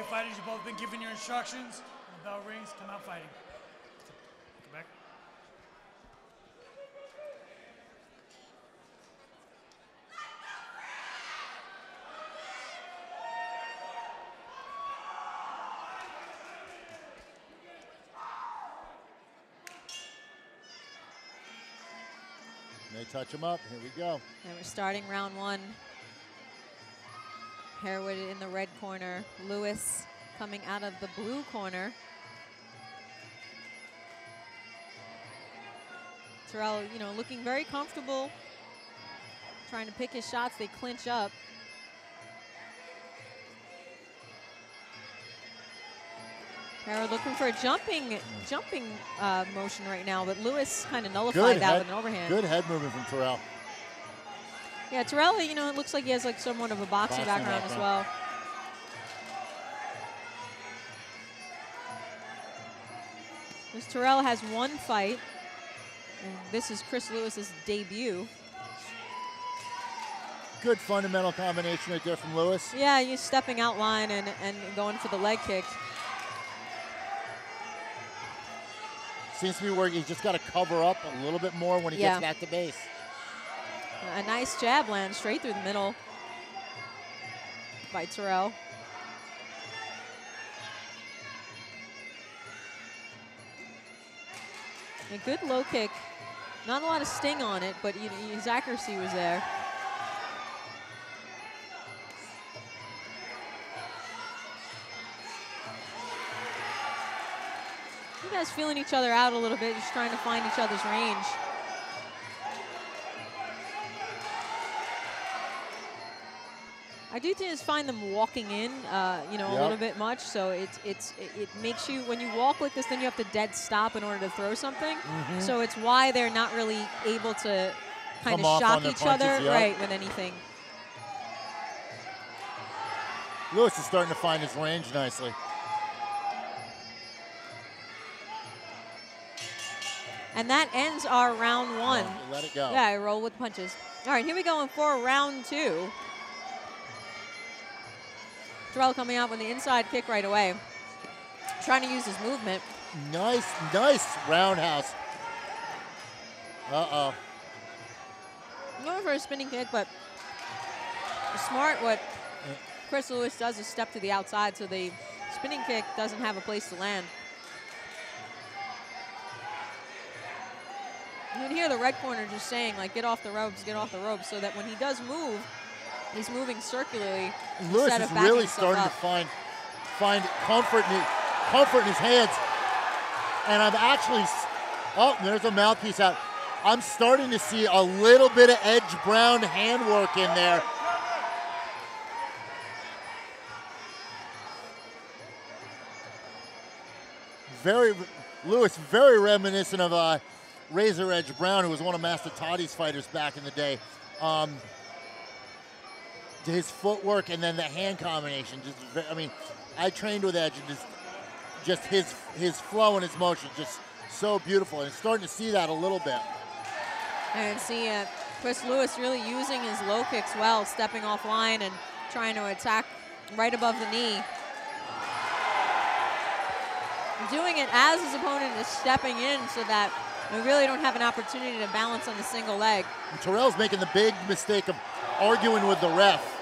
Okay, fighters, you've both been given your instructions. When the bell rings, come out fighting. Come back. May touch him up. Here we go. And we're starting round one. Harewood in the red corner. Lewis coming out of the blue corner. Terrel, you know, looking very comfortable, trying to pick his shots. They clinch up. Harewood looking for a jumping, jumping uh, motion right now, but Lewis kind of nullified Good that head, with an overhand. good head movement from Terrel. Yeah, Terrel, you know, it looks like he has like somewhat of a boxing, Boxing background, as well. This Terrel has one fight. And this is Chris Lewis's debut. Good fundamental combination right there from Lewis. Yeah, he's stepping out line and, and going for the leg kick. Seems to be working. He's just got to cover up a little bit more when he Yeah. gets back to base. A nice jab land straight through the middle by Terrel. A good low kick. Not a lot of sting on it, but his accuracy was there. You guys feeling each other out a little bit, just trying to find each other's range. I do just find them walking in, uh, you know, a little bit much. So it's it's it, it makes you when you walk like this, then you have to dead stop in order to throw something. Mhm. So it's why they're not really able to kind Come of shock each punches, other, yep. right, with anything. Lewis is starting to find his range nicely. And that ends our round one. Let it go. Yeah, I roll with punches. All right, here we go in for round two. Terrel coming out with the inside kick right away. Trying to use his movement. Nice, nice roundhouse. Uh-oh. Going for a spinning kick, but smart what Chris Lewis does is step to the outside so the spinning kick doesn't have a place to land. You can hear the red corner just saying, like, get off the ropes, get off the ropes, so that when he does move, he's moving circularly. Lewis is really starting to find find comfort in his, comfort in his hands. And I'm actually, oh, there's a mouthpiece out. I'm starting to see a little bit of Edge Brown handwork in there. Very, Lewis, very reminiscent of uh, Razor Edge Brown, who was one of Master Toddy's fighters back in the day. Um, his footwork and then the hand combination. Just, I mean, I trained with Edge and just, just his his flow and his motion just so beautiful. And starting to see that a little bit. And see uh, Chris Lewis really using his low kicks well, stepping off line and trying to attack right above the knee. Doing it as his opponent is stepping in so that we really don't have an opportunity to balance on the single leg. And Terrel's making the big mistake of arguing with the ref.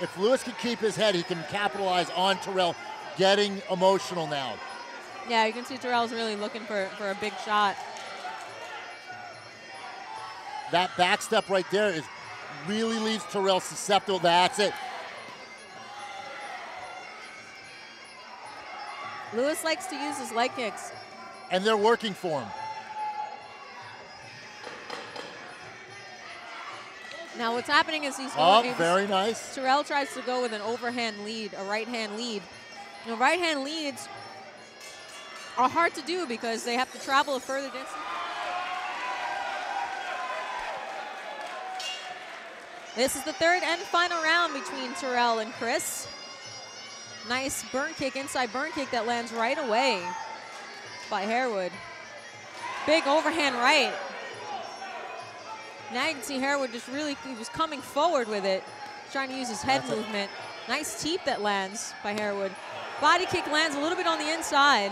If Lewis can keep his head, he can capitalize on Terrel getting emotional now. Yeah, you can see Terrel's really looking for, for a big shot. That back step right there is really leaves Terrel susceptible. That's it. Lewis likes to use his leg kicks. And they're working for him. Now what's happening is he's Oh, going. very nice. Terrel tries to go with an overhand lead, a right hand lead. You know, right hand leads are hard to do because they have to travel a further distance. This is the third and final round between Terrel and Chris. Nice burn kick, inside burn kick that lands right away by Harewood. Big overhand right. Now you can see Harewood just really, he was coming forward with it. Trying to use his head That's movement. Nice teep that lands by Harewood. Body kick lands a little bit on the inside.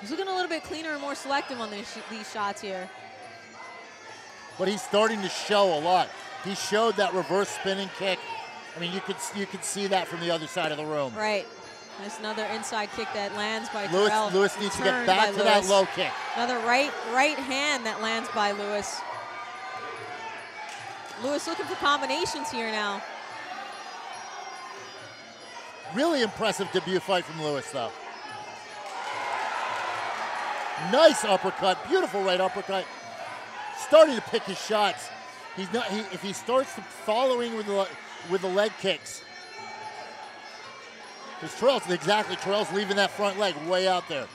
He's looking a little bit cleaner and more selective on these, these shots here. but he's starting to show a lot. He showed that reverse spinning kick. I mean, you could you could see that from the other side of the room. Right. There's another inside kick that lands by Lewis Terrel. Lewis needs to get back to that low kick. Another right right hand that lands by Lewis. Lewis looking for combinations here now. Really impressive debut fight from Lewis, though. Nice uppercut, beautiful right uppercut. Starting to pick his shots. He's not. He, if he starts following with the with the leg kicks, because Terrel's exactly Terrel's leaving that front leg way out there.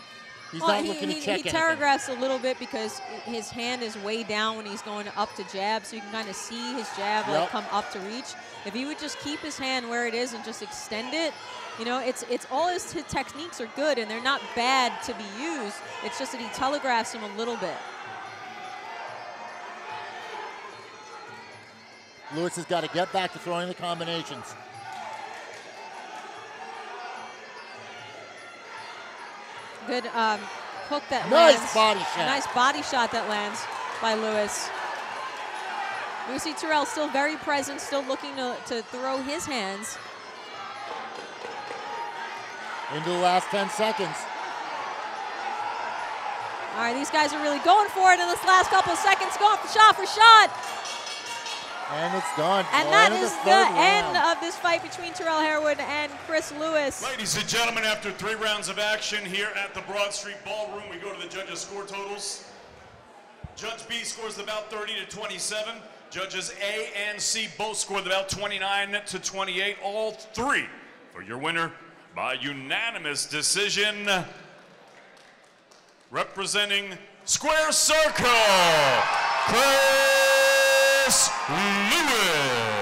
He's Well, not he, looking he, to check he anything. telegraphs a little bit because his hand is way down when he's going up to jab, so you can kind of see his jab like come up to reach. If he would just keep his hand where it is and just extend it, you know, it's it's all his, his techniques are good and they're not bad to be used. It's just that he telegraphs him a little bit. Lewis has got to get back to throwing the combinations. Good um, hook that Nice lands. body shot. Nice body shot that lands by Lewis. We see Terrel still very present, still looking to, to throw his hands. Into the last 10 seconds. All right, these guys are really going for it in this last couple of seconds, going for shot for shot. And it's done. And Well, that end of is the the end of this fight between Terrel Harewood and Chris Lewis. Ladies and gentlemen, after three rounds of action here at the Broad Street Ballroom, we go to the judges' score totals. Judge B scores about 30 to 27. Judges A and C both scored about 29 to 28. All three for your winner by unanimous decision. Representing Square Circle, Chris Lewis.